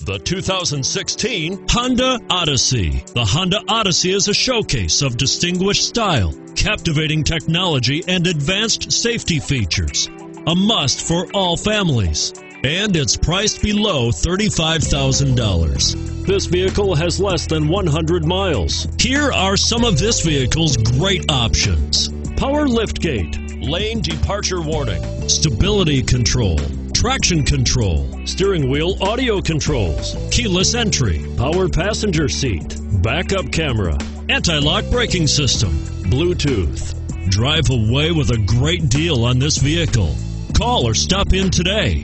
The 2016 Honda Odyssey. The Honda Odyssey is a showcase of distinguished style, captivating technology, and advanced safety features. A must for all families. And it's priced below $35,000. This vehicle has less than 100 miles. Here are some of this vehicle's great options power liftgate, lane departure warning, stability control traction control, steering wheel audio controls, keyless entry, power passenger seat, backup camera, anti-lock braking system, Bluetooth. Drive away with a great deal on this vehicle. Call or stop in today.